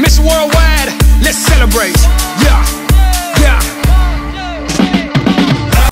Miss worldwide. Let's celebrate.